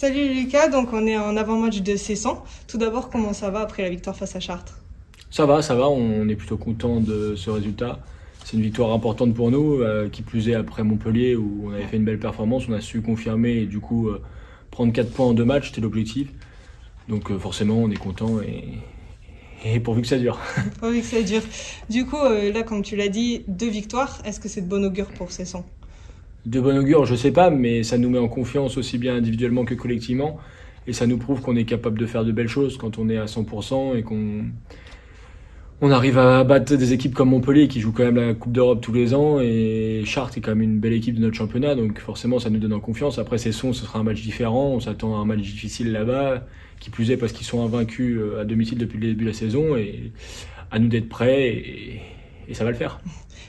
Salut Lucas, donc on est en avant-match de Cessan. Tout d'abord, comment ça va après la victoire face à Chartres? Ça va, ça va, on est plutôt content de ce résultat. C'est une victoire importante pour nous, euh, qui plus est après Montpellier où on avait fait une belle performance, on a su confirmer et du coup euh, prendre 4 points en deux matchs, c'était l'objectif. Donc euh, forcément on est content et, et pourvu que ça dure. pourvu que ça dure. Du coup, là comme tu l'as dit, deux victoires, est-ce que c'est de bon augure pour Cessan de bon augure, je sais pas, mais ça nous met en confiance aussi bien individuellement que collectivement. Et ça nous prouve qu'on est capable de faire de belles choses quand on est à 100% et qu'on on arrive à battre des équipes comme Montpellier qui jouent quand même la Coupe d'Europe tous les ans et Chartres est quand même une belle équipe de notre championnat donc forcément ça nous donne en confiance. Après ces sons ce sera un match différent, on s'attend à un match difficile là-bas qui plus est parce qu'ils sont invaincus euh, à domicile depuis le début de la saison et à nous d'être prêts et, et, ça va le faire.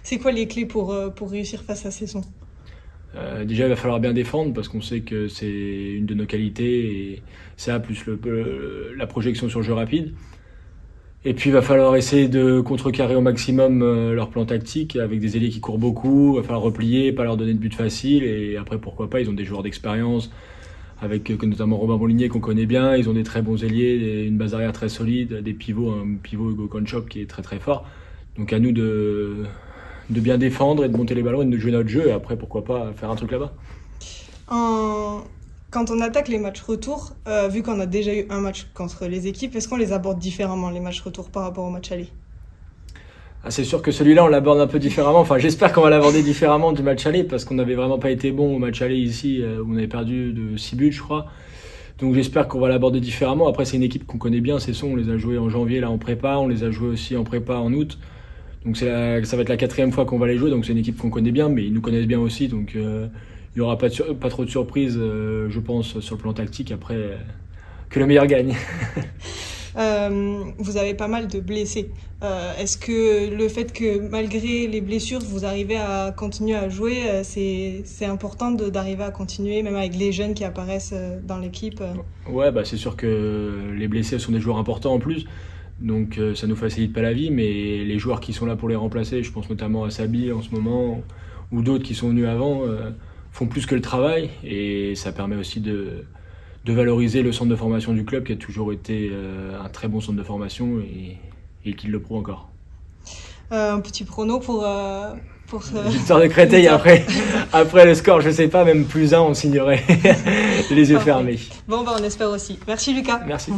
C'est quoi les clés pour, euh, pour réussir face à sons? Euh, déjà, il va falloir bien défendre parce qu'on sait que c'est une de nos qualités et ça, plus la projection sur le jeu rapide. Et puis, il va falloir essayer de contrecarrer au maximum euh, leur plan tactique avec des ailiers qui courent beaucoup. Il va falloir replier, pas leur donner de but facile. Et après, pourquoi pas, ils ont des joueurs d'expérience avec euh, notamment Robin Molinier qu'on connaît bien. Ils ont des très bons ailiers, une base arrière très solide, des pivots, un pivot Hugo Conchop qui est très très fort. Donc à nous de, de bien défendre et de monter les ballons et de jouer notre jeu. Et après, pourquoi pas faire un truc là-bas. Quand on attaque les matchs retour, euh, vu qu'on a déjà eu un match contre les équipes, est-ce qu'on les aborde différemment, les matchs retour, par rapport au match aller? Ah, c'est sûr que celui-là, on l'aborde un peu différemment. Enfin, j'espère qu'on va l'aborder différemment du match aller parce qu'on n'avait vraiment pas été bon au match aller ici, euh, où on avait perdu de 6 buts, je crois. Donc j'espère qu'on va l'aborder différemment. Après, c'est une équipe qu'on connaît bien, c'est son. On les a joués en janvier, là en prépa. On les a joués aussi en prépa en août. Donc ça va être la quatrième fois qu'on va les jouer, donc c'est une équipe qu'on connaît bien, mais ils nous connaissent bien aussi, donc euh, il n'y aura pas, pas, trop de surprises, euh, je pense, sur le plan tactique. Après, euh, que le meilleur gagne. vous avez pas mal de blessés. Est-ce que le fait que malgré les blessures, vous arrivez à continuer à jouer, c'est important d'arriver à continuer, même avec les jeunes qui apparaissent dans l'équipe Ouais, bah c'est sûr que les blessés sont des joueurs importants en plus. Donc euh, ça nous facilite pas la vie, mais les joueurs qui sont là pour les remplacer, je pense notamment à Sabi en ce moment, ou d'autres qui sont venus avant, euh, font plus que le travail et ça permet aussi de, de, valoriser le centre de formation du club qui a toujours été euh, un très bon centre de formation et, et qui le prouve encore. un petit prono pour, pour Victoire de Créteil après, après le score, je sais pas, même plus un, on signerait les yeux fermés. Bon, bah, on espère aussi. Merci Lucas. Merci.